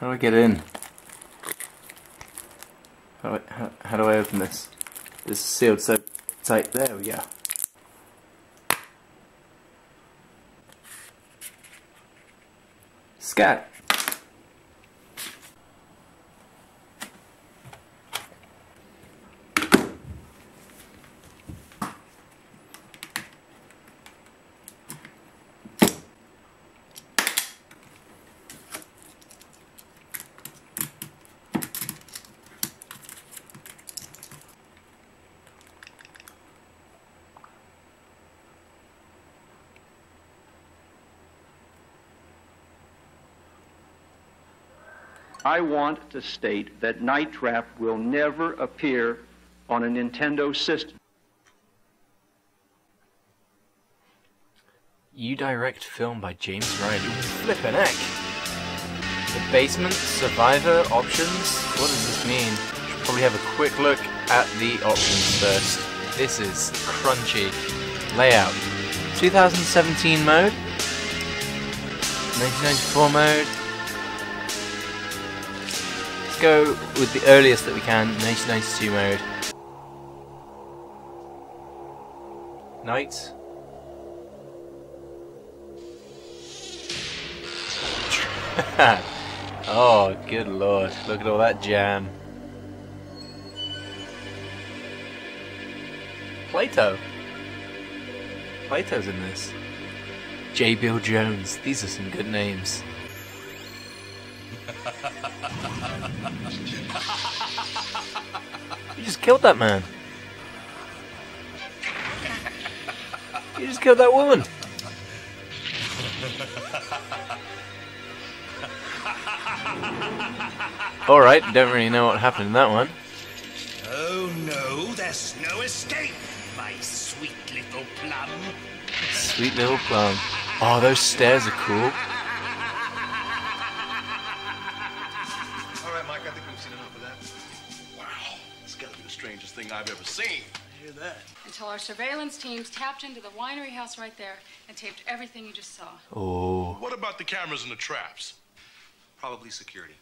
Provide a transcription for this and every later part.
How do I... Get in? How do I, how, how do I open this? This is sealed so tight. There we go. Scat. I want to state that Night Trap will never appear on a Nintendo system. You direct film by James Riley. Flippin' heck. The basement, survivor, options? What does this mean? Should probably have a quick look at the options first. This is crunchy. Layout. 2017 mode. 1994 mode. Go with the earliest that we can, 1992 mode. Night. oh, good lord. Look at all that jam. Plato. Plato's in this. J. Bill Jones. These are some good names. Killed that man. You just killed that woman. Alright, don't really know what happened in that one. Oh no, there's no escape, my sweet little plum. Sweet little plum. Oh, those stairs are cool. That. Until our surveillance teams tapped into the winery house right there and taped everything you just saw. Oh. What about the cameras and the traps? Probably security.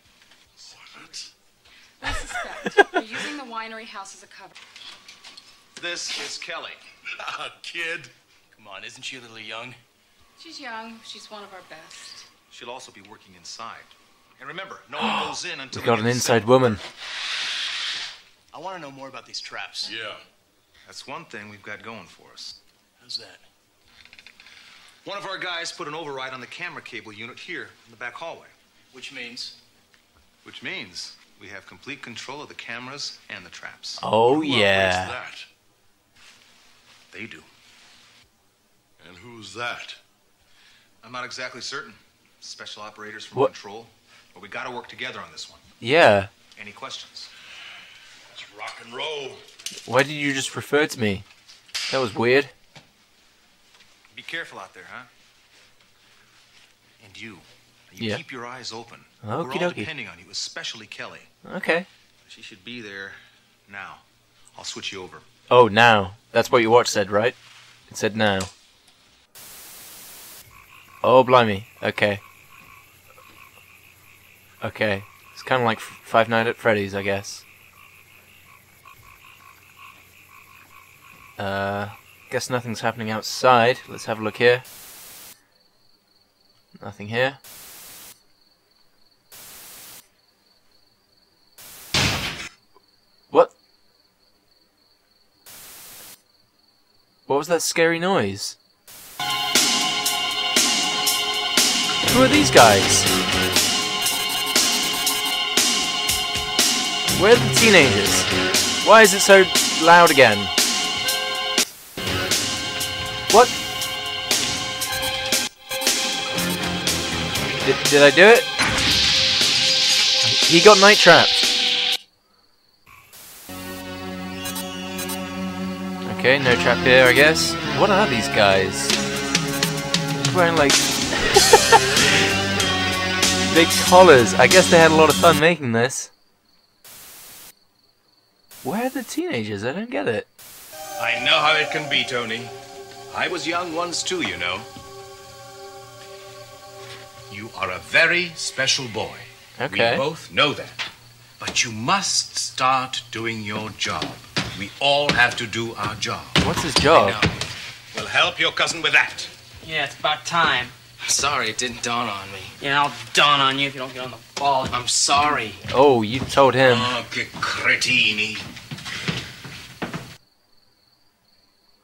What? We suspect they're using the winery house as a cover. This is Kelly. Ah, kid. Come on, isn't she a little young? She's young. She's one of our best. She'll also be working inside. And remember, no one goes in until We've got an inside woman. I want to know more about these traps. Yeah. That's one thing we've got going for us. How's that? One of our guys put an override on the camera cable unit here in the back hallway. Which means Which means we have complete control of the cameras and the traps. Oh, Who operates yeah. that? They do. And who's that? I'm not exactly certain. Special operators from What? control. But we gotta work together on this one. Yeah. Any questions? It's rock and roll. Why did you just refer to me? That was weird. Be careful out there, huh? And you. You Yeah. keep your eyes open. Okie We're all dokie. depending on you, especially Kelly. Okay. She should be there now. I'll switch you over. Oh, now. That's what your watch said, right? It said now. Oh, blimey. Okay. Okay. It's kind of like Five Nights at Freddy's, I guess. Uh, guess nothing's happening outside. Let's have a look here. Nothing here. What? What was that scary noise? Who are these guys? Where are the teenagers? Why is it so loud again? What? Did, did I do it? He got night trapped. Okay, no trap here, I guess. What are these guys? Wearing like big collars. I guess they had a lot of fun making this. Where are the teenagers? I don't get it. I know how it can be, Tony. I was young once too, you know. You are a very special boy. Okay. We both know that. But you must start doing your job. We all have to do our job. What's his job? Now, we'll help your cousin with that. Yeah, it's about time. Sorry, it didn't dawn on me. Yeah, I'll dawn on you if you don't get on the ball. I'm sorry. Oh, you told him. Oh, che cretini.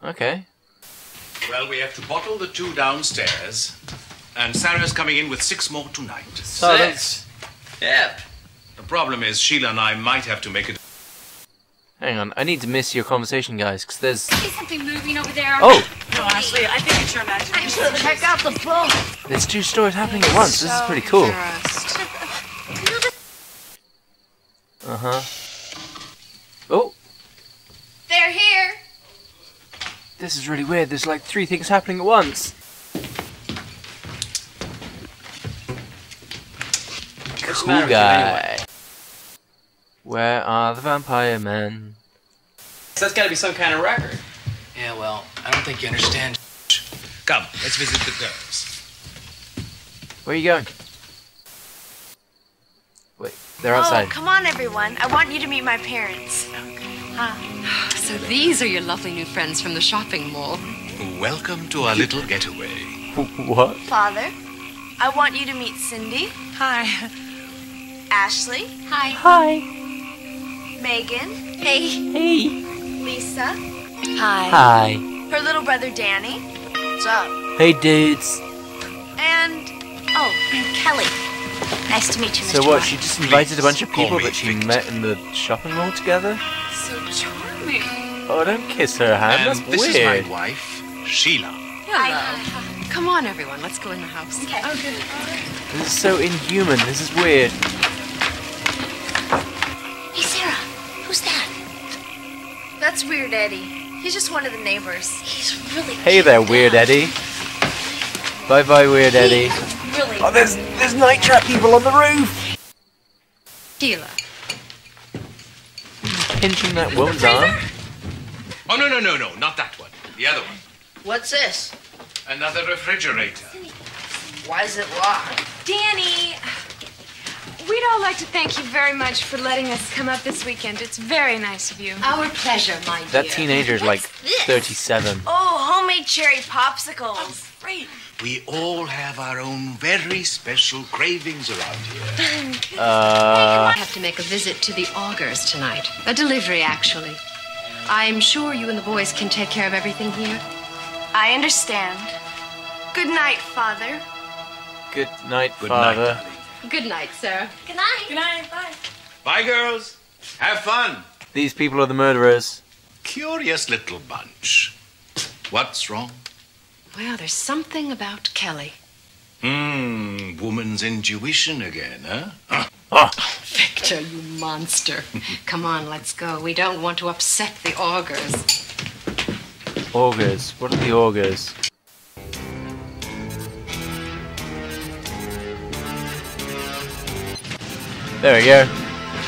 Okay. Well, we have to bottle the two downstairs. And Sarah's coming in with six more tonight. So that's. Yep. The problem is, Sheila and I might have to make a Hang on, I need to miss your conversation, guys, because there's. See something moving over there? Oh! No, Ashley, I think it's your imagination. Check out the book. There's two stories happening at once. This is pretty cool. Uh huh. Oh, They're here. This is really weird. There's like three things happening at once. Cool matter with you anyway? guy. Where are the vampire men? So that's gotta be some kind of record. Yeah, well, I don't think you understand. Come, let's visit the girls. Where are you going? Wait, they're oh, outside. Oh, come on, everyone. I want you to meet my parents. So these are your lovely new friends from the shopping mall. Welcome to our little getaway. what? Father, I want you to meet Cindy. Hi. Ashley. Hi. Hi. Megan. Hey. Hey. Lisa. Hi. Hi. Her little brother Danny. What's up? Hey, dudes. And oh, and Kelly. Nice to meet you, Mr. So what? She just invited a bunch of people that she met in the shopping mall together? So charming. Oh, don't kiss her hand. and um, That's this weird. is my wife, Sheila. Hello. Come on, everyone. Let's go in the house. Okay. Oh, good. This is so inhuman. This is weird. Hey, Sarah. Who's that? That's Weird Eddie. He's just one of the neighbors. He's really. Hey there, Weird Eddie. Bye bye, Weird Eddie. Really. Oh, there's there's night trap people on the roof. Sheila. Pinching that woman's arm. Oh, no, no, no, no, not that one. The other one. What's this? Another refrigerator. Why is it locked? Danny, we'd all like to thank you very much for letting us come up this weekend. It's very nice of you. Our pleasure, my dear. That teenager's like this? 37. Oh, homemade cherry popsicles. Great. We all have our own very special cravings around here. Uh, I have to make a visit to the Augers tonight. A delivery, actually. I'm sure you and the boys can take care of everything here. I understand. Good night, Father. good night, Good father. night. Good night, sir. Good night. Good night. Bye. Bye, girls. Have fun. These people are the murderers. Curious little bunch. What's wrong? Well, there's something about Kelly. Hmm, woman's intuition again, huh? Oh, Victor, you monster. Come on, let's go. We don't want to upset the Augers. Augers. What are the Augers? There we go.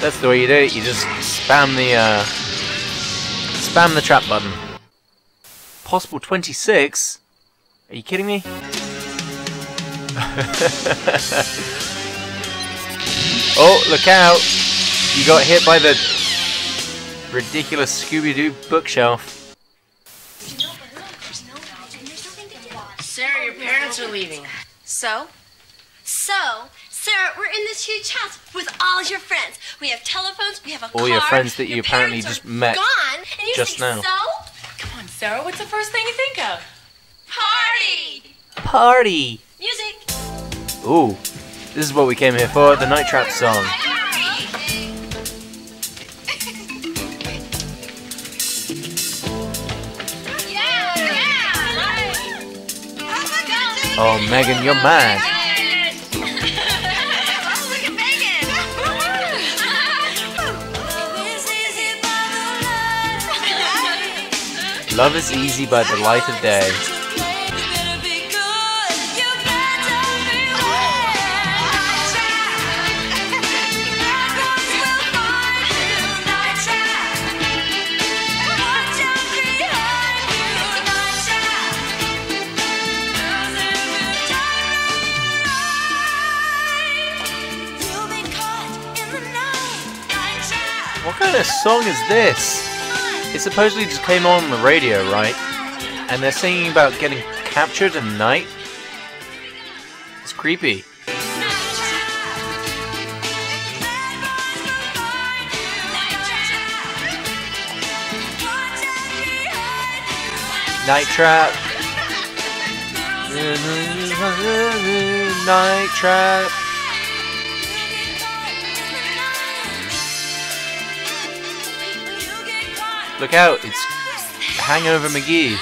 That's the way you do it. You just spam the uh, spam the trap button. Possible 26. Are you kidding me? oh, look out! You got hit by the ridiculous Scooby-Doo bookshelf. Sarah, your parents are leaving. So? So, Sarah, we're in this huge house with all your friends. We have telephones, we have a All car. your friends that you apparently just met gone, and you just say, now. So? Come on, Sarah. What's the first thing you think of? Party! Party! Music! Ooh, this is what we came here for, the Night Trap song. Yeah, oh, yeah! Right. Oh, Megan, you're mad. oh, look at Megan! Love is easy by the light of day. Song is this? It supposedly just came on the radio, right? And they're singing about getting captured at night. It's creepy. Night Trap. Night Trap. Mm-hmm. Look out, it's Hangover McGee.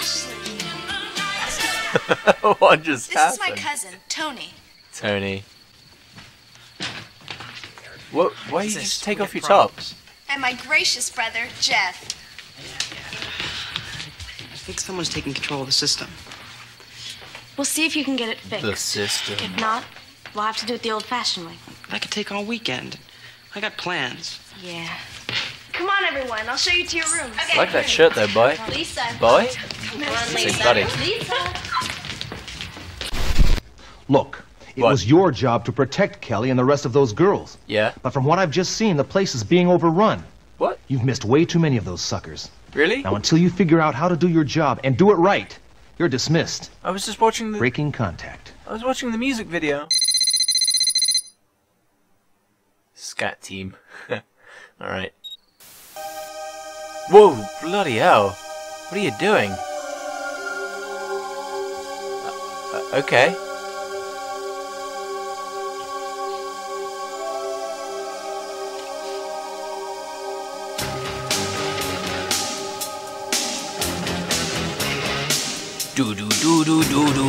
what just This is my cousin, Tony. Tony. What? Why you just take off get your top? And my gracious brother, Jeff. I think someone's taking control of the system. We'll see if you can get it fixed. The system. If not, we'll have to do it the old-fashioned way. I could take all weekend. I got plans. Yeah. Come on, everyone. I'll show you to your rooms. I like that shirt though, boy. Lisa. Boy? Come on, Say Lisa. buddy. Lisa. Look, it What? was your job to protect Kelly and the rest of those girls. Yeah. But from what I've just seen, the place is being overrun. What? You've missed way too many of those suckers. Really? Now, until you figure out how to do your job and do it right, you're dismissed. I was just watching the. Breaking contact. I was watching the music video. Scat team. All right. Whoa! Bloody hell! What are you doing? Uh, okay. Do do do do do do.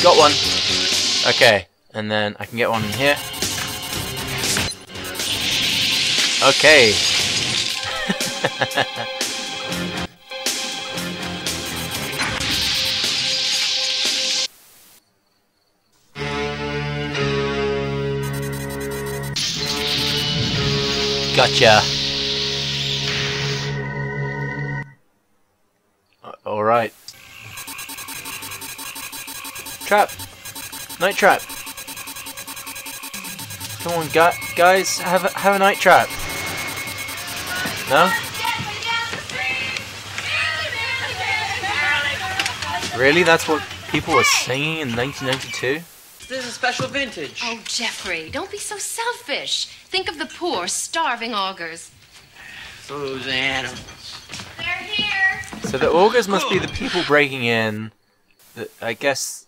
Got one. Okay, and then I can get one in here. Okay. Gotcha. Trap. Night trap. Come on, gu guys, have a, have a night trap. No? Really? That's what people were singing in 1992? This is special vintage. Oh, Jeffrey, don't be so selfish. Think of the poor, starving Augers. Those animals. They're here. So the Augers must be the people breaking in. The, I guess.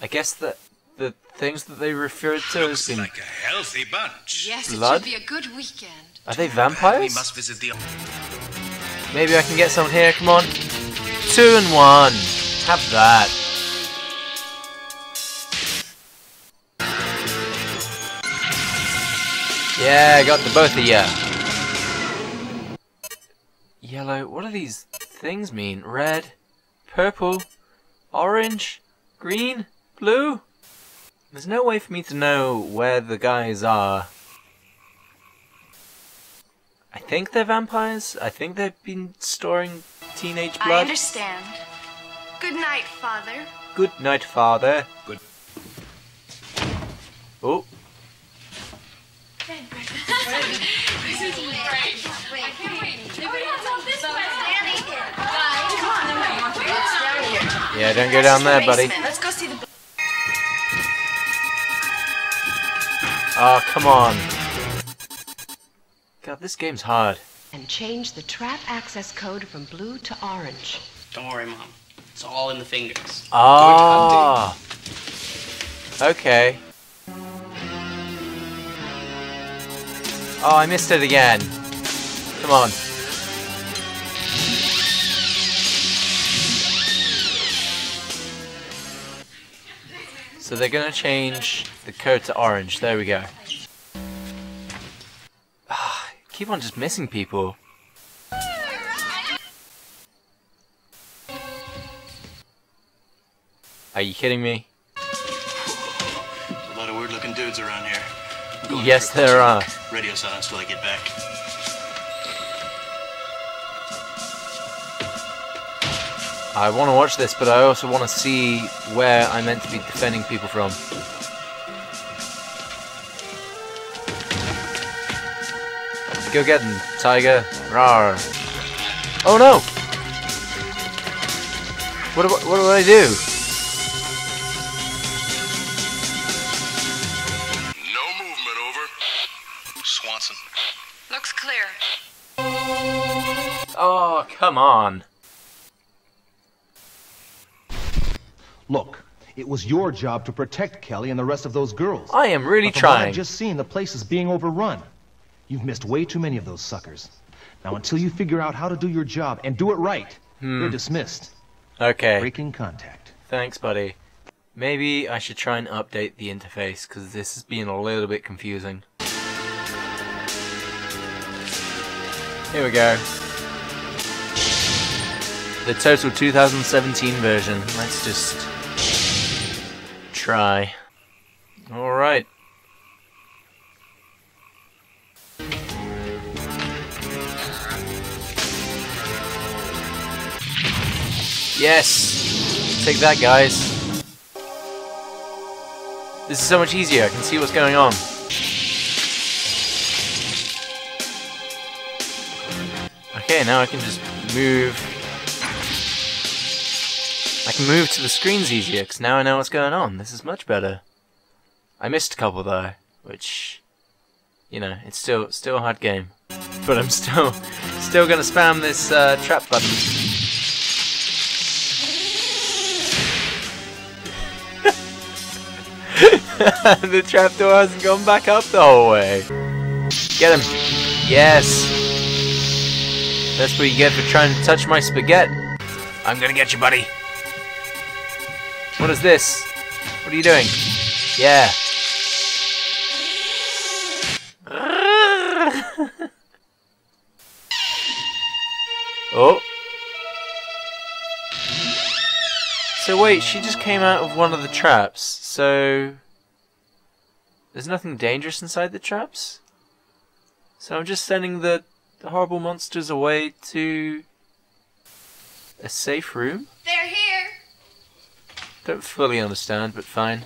I guess that the things that they referred to as being. Like a healthy bunch. Yes, Blood? it should be a good weekend. Are they We vampires? must visit the. Maybe I can get some here. Come on. Two and one. Have that. Yeah, I got the both of ya. Yellow. What do these things mean? Red, purple, orange, green, blue. There's no way for me to know where the guys are. I think they're vampires. I think they've been storing teenage blood. I understand. Good night, Father. Good night, father. Good. Oh, yeah, don't go down there, buddy. Let's go see the. Oh, come on. God, this game's hard. And change the trap access code from blue to orange. Don't worry, Mom. It's all in the fingers. Ah. Okay. Oh, I missed it again. Come on. So they're gonna change the code to orange. There we go. Ah, keep on just missing people. Are you kidding me? A lot of weird looking dudes around here. Yes, there are. Radio silence till I get back. I want to watch this, but I also want to see where I'm meant to be defending people from. Go get them, Tiger. Rawr. Oh no! What do, I- what do I do? No movement, over. Swanson. Looks clear. Oh, come on. Look, it was your job to protect Kelly and the rest of those girls. I am really But from what trying. I've just seen, the place is being overrun. You've missed way too many of those suckers. Now, until you figure out how to do your job and do it right, Hmm. you're dismissed. Okay. Breaking contact. Thanks, buddy. Maybe I should try and update the interface, because this has been a little bit confusing. Here we go. The total 2017 version. Let's just try. Alright. Yes! Take that, guys. This is so much easier. I can see what's going on. Okay, now I can just move. I can move to the screens easier, because now I know what's going on. This is much better. I missed a couple though, which, you know, it's still still a hard game. But I'm still still gonna spam this uh, trap button. the trapdoor hasn't gone back up the whole way. Get him. Yes. That's what you get for trying to touch my spaghetti. I'm gonna get you, buddy. What is this? What are you doing? Yeah. oh. So wait, she just came out of one of the traps, so... There's nothing dangerous inside the traps? So I'm just sending the, the horrible monsters away to... a safe room? They're here. Don't fully understand, but fine.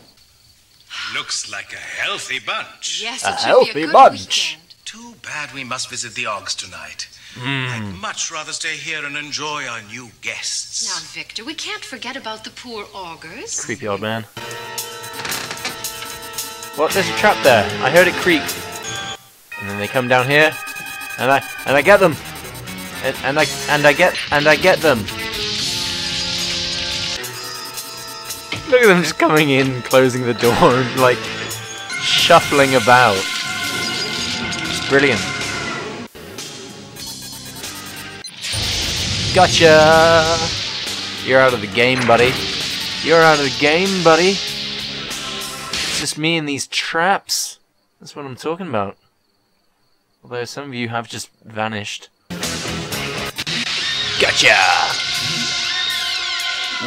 Looks like a healthy bunch. Yes, A it should healthy be a good bunch. weekend. Too bad we must visit the Oggs tonight. Hmm. I'd much rather stay here and enjoy our new guests. Now, Victor, we can't forget about the poor Augers. Creepy old man. What? There's a trap there. I heard it creak. And then they come down here, and I and I get them, and, and I and I get and I get them. Look at them just coming in, closing the door, and like shuffling about. It's brilliant. Gotcha! You're out of the game, buddy. You're out of the game, buddy. It's just me and these traps. That's what I'm talking about. Although some of you have just vanished. Gotcha!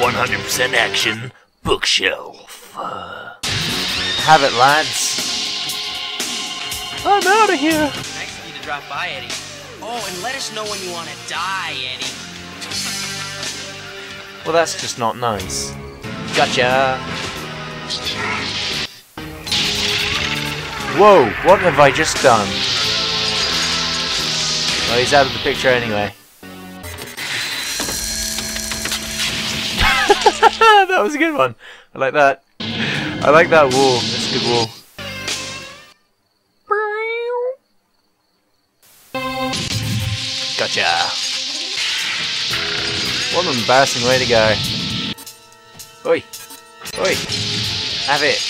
100% action bookshelf. Uh, have it, lads. I'm out of here. Nice of you to drop by, Eddie. Oh, and let us know when you want to die, Eddie. Well, that's just not nice. Gotcha! Whoa, what have I just done? Well, he's out of the picture anyway. that was a good one. I like that. I like that wall. That's a good wall. Gotcha. What an embarrassing way to go. Oi. Oi. Have it.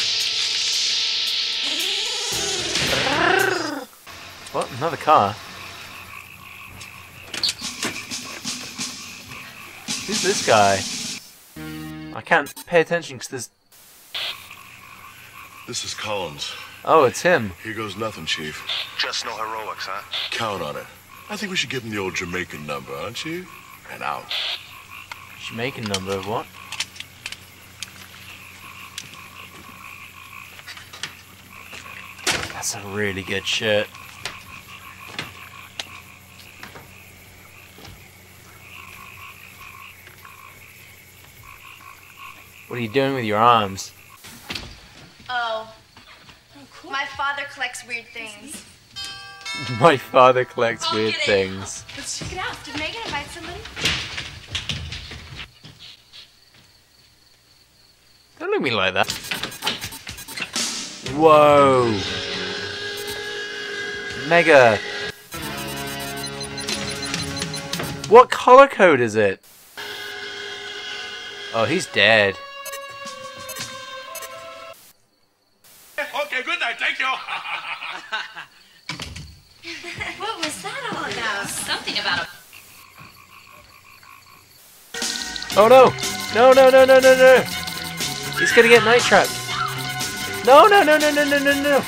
What? Another car? Who's this guy? I can't pay attention because there's... This is Collins. Oh, it's him. Here goes nothing, Chief. Just no heroics, huh? Count on it. I think we should give him the old Jamaican number, huh, Chief? And out. Jamaican number of what? That's a really good shirt. What are you doing with your arms? Oh. My father collects weird things. My father collects weird things. Let's check it out. Did Megan invite somebody? Don't look at me like that. Whoa. Mega. What color code is it? Oh, he's dead. Oh no! No, no, no, no, no, no! He's gonna get night trapped. No, no, no, no, no, no, no, no!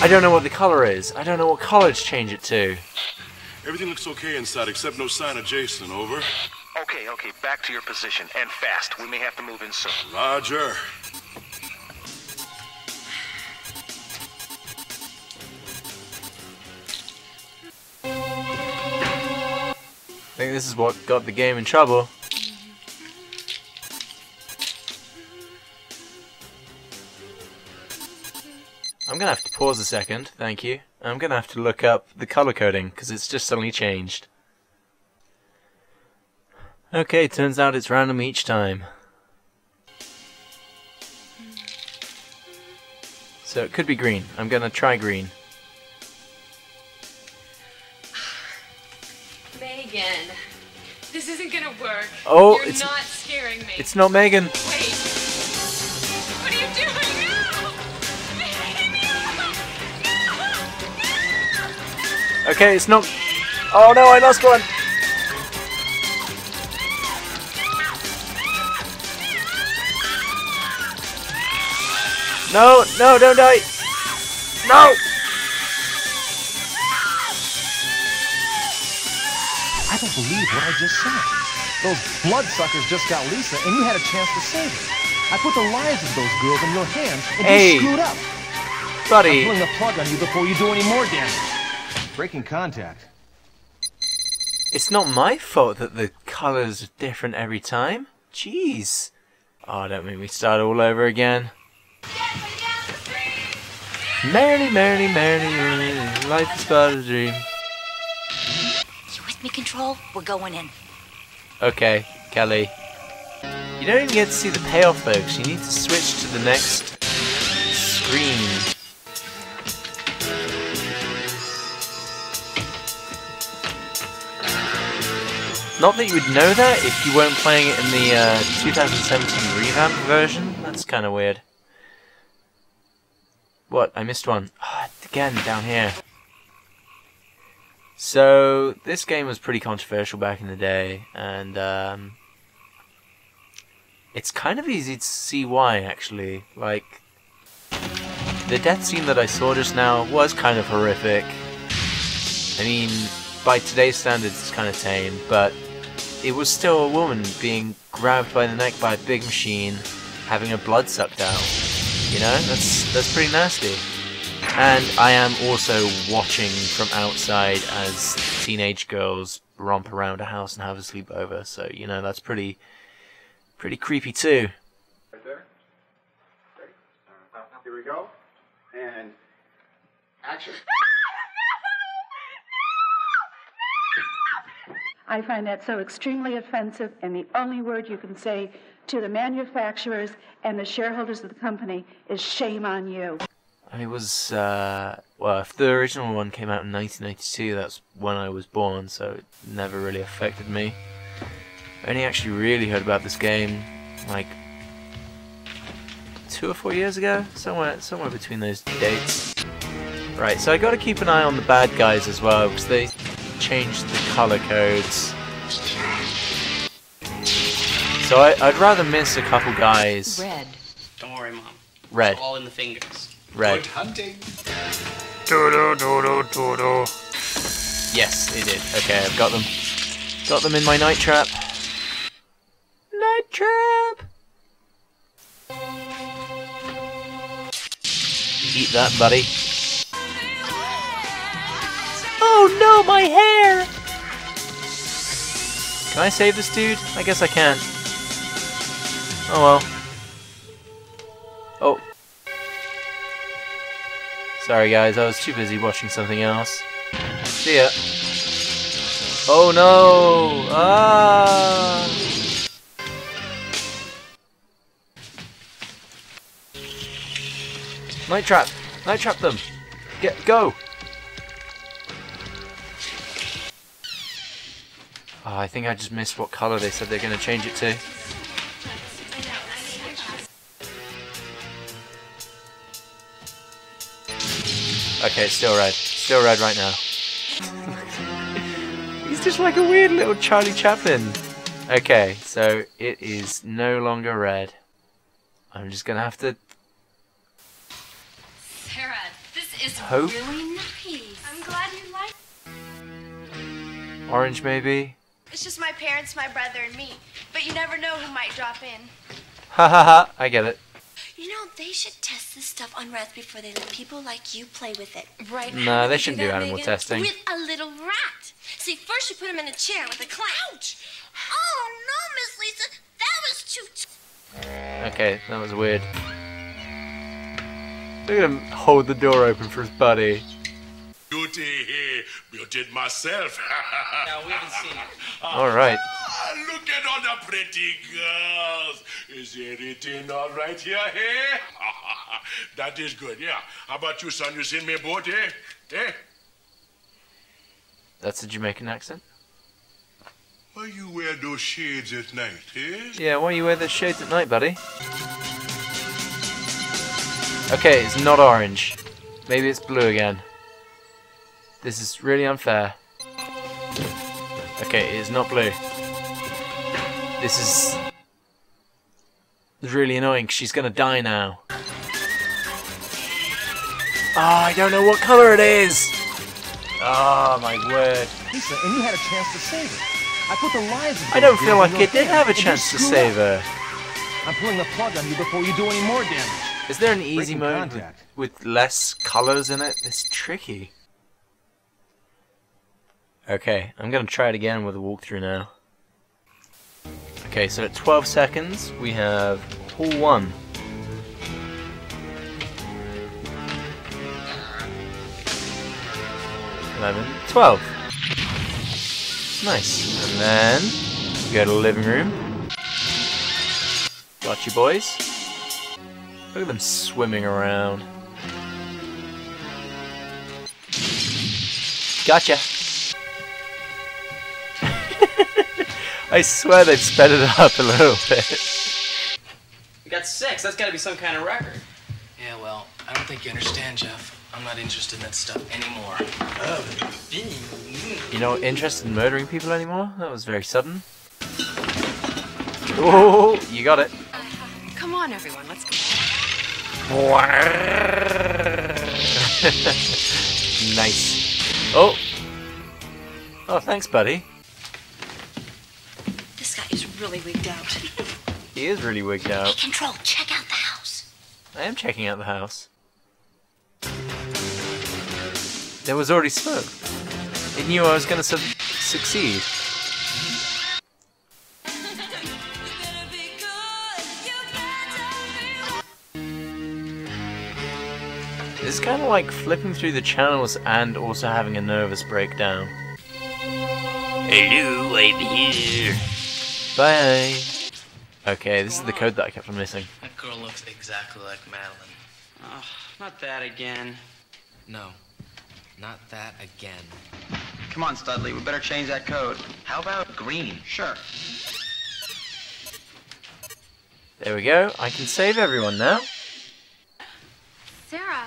I don't know what the color is. I don't know what color to change it to. Everything looks okay inside except no sign of Jason. Over. Okay, okay, back to your position, and fast. We may have to move in soon. Roger. Think this is what got the game in trouble. I'm gonna have to pause a second, thank you. I'm gonna have to look up the color coding, because it's just suddenly changed. Okay, turns out it's random each time. So it could be green. I'm gonna try green. Oh, You're it's- not scaring me. It's not Megan. Wait. What are you doing? No! Okay, it's not. Oh no, I lost one. No, no, don't die. No. I don't believe what I just saw. Those bloodsuckers just got Lisa, and you had a chance to save her. I put the lives of those girls in your hands, and Hey. you screwed up. Buddy. I'm pulling the plug on you before you do any more damage. Breaking contact. It's not my fault that the colors are different every time. Jeez. Oh, don't make me start all over again. Merrily, merrily, merrily, life is but a dream. You with me, Control? We're going in. Okay, Kelly. You don't even get to see the payoff folks. you need to switch to the next screen. Not that you would know that if you weren't playing it in the uh, 2017 revamp version. That's kind of weird. What? I missed one. Ah, again, down here. So, this game was pretty controversial back in the day, and um, it's kind of easy to see why, actually. Like, the death scene that I saw just now was kind of horrific. I mean, by today's standards, it's kind of tame, but it was still a woman being grabbed by the neck by a big machine, having her blood sucked out. You know, that's that's pretty nasty. And I am also watching from outside as teenage girls romp around a house and have a sleepover. So you know that's pretty pretty creepy too. Right there. Ready? Uh, here we go. And action. I find that so extremely offensive, and the only word you can say to the manufacturers and the shareholders of the company is shame on you. I was uh, well, if the original one came out in 1992, that's when I was born, so it never really affected me. I only actually really heard about this game like two or four years ago, somewhere somewhere between those dates. Right, so I got to keep an eye on the bad guys as well because they changed the color codes. So I, I'd rather miss a couple guys. Red. Don't worry, Mom. Red. It's all in the fingers. Red. Good hunting. Yes, it did. Okay, I've got them. Got them in my night trap. Night trap! Eat that, buddy. Oh no, my hair! Can I save this dude? I guess I can. Oh well. Oh. Sorry guys, I was too busy watching something else. See ya. Oh no! Ah! Night trap! Night trap them! Get go! Oh, I think I just missed what color they said they're going to change it to. Okay, it's still red. Still red right now. He's just like a weird little Charlie Chaplin. Okay, so it is no longer red. I'm just gonna have to Sarah, this is Hope? really nice. I'm glad you like orange maybe. It's just my parents, my brother, and me. But you never know who might drop in. Ha ha ha! I get it. You know, they should test this stuff on rats before they let people like you play with it. Right? Nah, they shouldn't do animal testing. With a little rat. See, first you put him in a chair with a clown. Ouch! Oh, no, Miss Lisa. That was too... Okay, that was weird. Look at him hold the door open for his buddy. Beauty, built it myself. Yeah, we haven't seen it. All right. Ah, Look at all the pretty girls. Is everything all right here, hey? that is good, yeah. How about you, son? You seen me boat, eh? Eh? That's a Jamaican accent. Why you wear those shades at night, eh? Yeah, why you wear those shades at night, buddy? Okay, it's not orange. Maybe it's blue again. This is really unfair. Okay, it is not blue. This is really annoying. She's gonna die now. Oh, I don't know what color it is. Oh my word. Lisa, and you had a chance to save her. I put the lives I don't feel like it did have a chance to save her. I'm pulling the plug on you before you do any more damage. Is there an easy Breaking mode with, with less colors in it? It's tricky. Okay, I'm gonna try it again with a walkthrough now. Okay, so at 12 seconds, we have hall 1. Eleven, twelve. Nice. And then we go to the living room. Got you boys. Look at them swimming around. Gotcha. I swear they've sped it up a little bit. We got six. That's got to be some kind of record. Yeah, well, I don't think you understand, Jeff. I'm not interested in that stuff anymore. Oh. You know, not interested in murdering people anymore? That was very sudden. Oh, you got it. Come on, everyone, let's go. nice. Oh. Oh, thanks, buddy. This is really wigged out. He is really wigged out. Control, check out the house. I am checking out the house. There was already smoke. It knew I was going to su succeed. It's kind of like flipping through the channels and also having a nervous breakdown. Hello, I'm here. Bye. Okay, this is the code that I kept on missing. That girl looks exactly like Madeline. Oh, not that again. No, not that again. Come on, Studley, we better change that code. How about green? Sure. There we go. I can save everyone now. Sarah,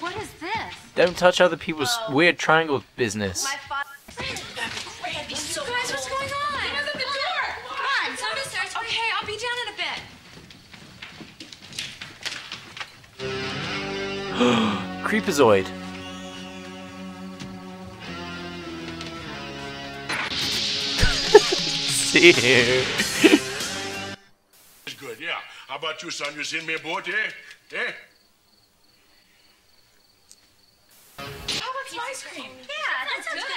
what is this? Don't touch other people's weird triangle business. My Creepazoid. See you. It's good, yeah. How about you, son? You seen me a boat, eh? Eh? How about ice cream? Yeah, that sounds good.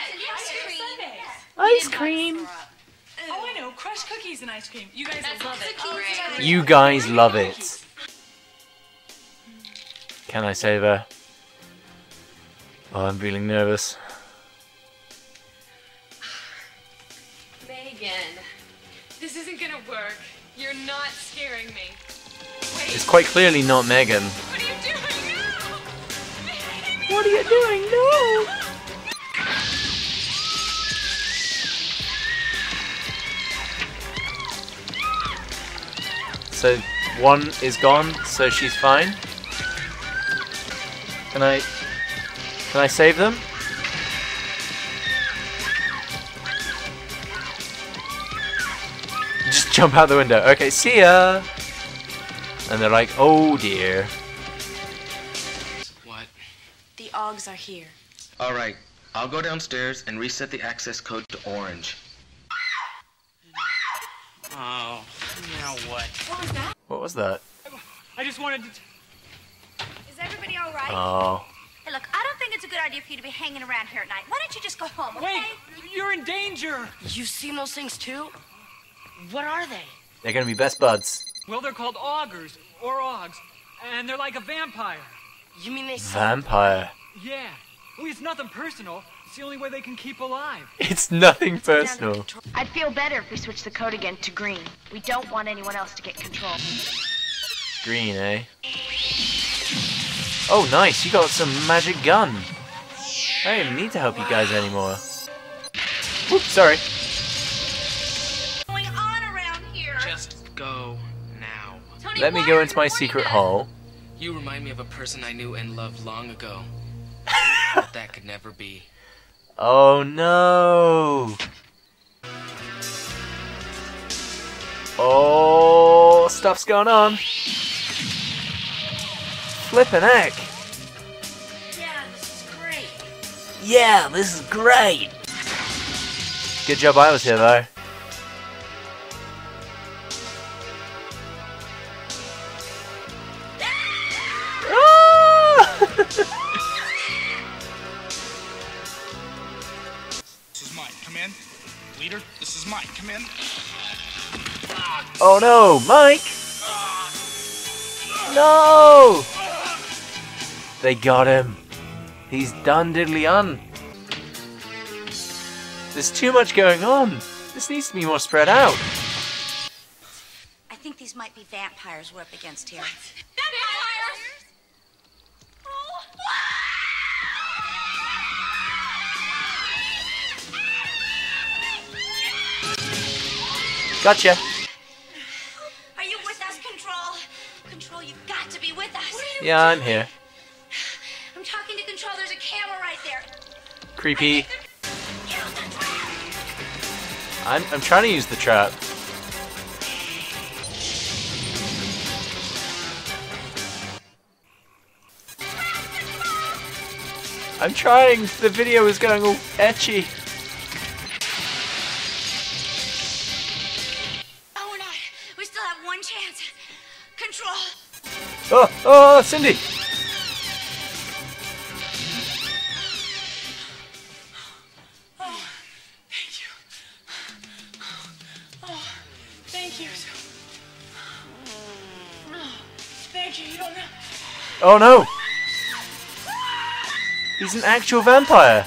Ice cream. Ice cream. crushed cookies and ice cream. You guys love it. You guys love it. Can I save her? Oh, I'm feeling nervous. Megan, this isn't gonna work. You're not scaring me. Wait, It's quite clearly not Megan. what are you doing now? What are you doing? No! So one is gone, so she's fine. Can I can I save them? Just jump out the window. Okay, see ya. And they're like, oh dear. What? The Augs are here. All right, I'll go downstairs and reset the access code to orange. Oh, now what? What was that? What was that? I just wanted to. Is everybody all right? Oh. Hey, look, I don't think it's a good idea for you to be hanging around here at night. Why don't you just go home, okay? Wait, you're in danger. You've seen those things too? What are they? They're gonna be best buds. Well, they're called augers or augs, and they're like a vampire. You mean they? Vampire. Yeah. Well, it's nothing personal. It's the only way they can keep alive. It's nothing personal. I'd feel better if we switched the code again to green. We don't want anyone else to get control. Green, eh? Oh, nice. You got some magic gun. I don't even need to help you guys anymore. Oops, sorry. going on around here? Just go now. Tony, Let me go into my secret that? hole. You remind me of a person I knew and loved long ago. but that could never be. Oh no! Oh, stuff's going on. Flippin' heck. Yeah, this is great. Yeah, this is great. Good job I was here though. This is Mike. Come in. Leader, this is Mike. Come in. Oh no, Mike! No! They got him. He's done diddly un. There's too much going on. This needs to be more spread out. I think these might be vampires we're up against here. Vampires! Gotcha. Are you with us, Control? Control, you've got to be with us. Yeah, I'm here. I'm talking to Control. There's a camera right there. Creepy. I'm, I'm trying to use the trap. I'm trying. The video is going all etchy. Oh, we're. We still have one chance. Control. Oh, oh, Cindy. Oh no. He's an actual vampire.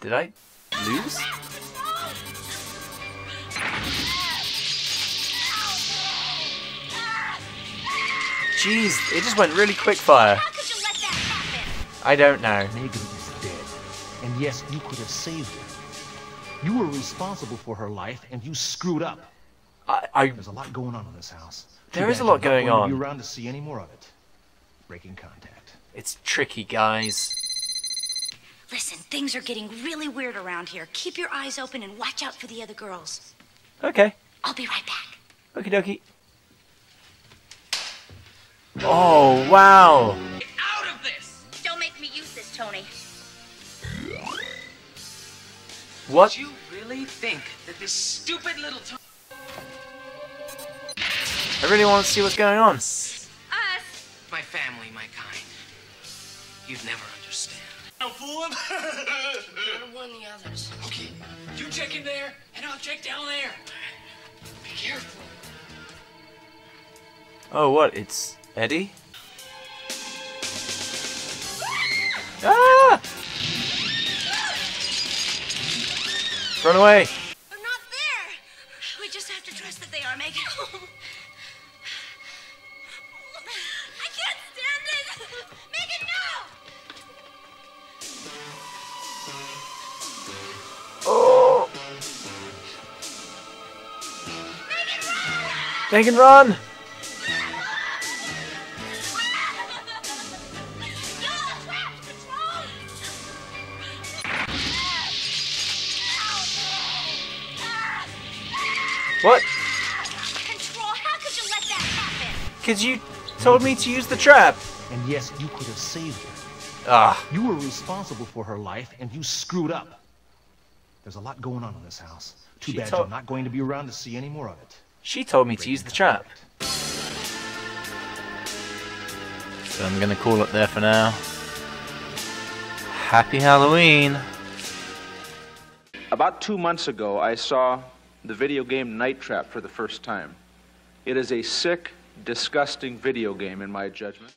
Did I lose? Jeez, it just went really quick fire. I don't know. Megan is dead. And yes, you could have saved her. You were responsible for her life, and you screwed up. I, I There's a lot going on in this house. There Too is a lot you're going to on. Be around to see any more of it. Breaking contact. It's tricky, guys. Listen, things are getting really weird around here. Keep your eyes open and watch out for the other girls. Okay. I'll be right back. Okie dokie. Oh, wow. Get out of this! Don't make me use this, Tony. What? You really think that this stupid little t- I really want to see what's going on. Us. My family, my kind. You'd never understand. I'll fool him. Better warn the others. okay, you check in there, and I'll check down there. Be careful. Oh, what? It's Eddie? Ah! Run away! They're not there. We just have to trust that they are, Megan. I can't stand it. Megan, no! Oh! Megan, run! What? Because you told me to use the trap. And yes, you could have saved her. Ah. You were responsible for her life, and you screwed up. There's a lot going on in this house. Too She bad told- you're not going to be around to see any more of it. She told me to use the trap. So I'm gonna call it there for now. Happy Halloween! About two months ago, I saw the video game Night Trap for the first time. It is a sick, disgusting video game, in my judgment.